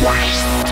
Why?